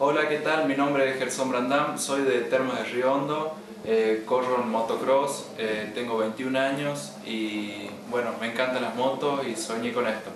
Hola, ¿qué tal? Mi nombre es Gerson Brandam, soy de Termas de Río eh, corro en motocross, eh, tengo 21 años y bueno, me encantan las motos y soñé con esto.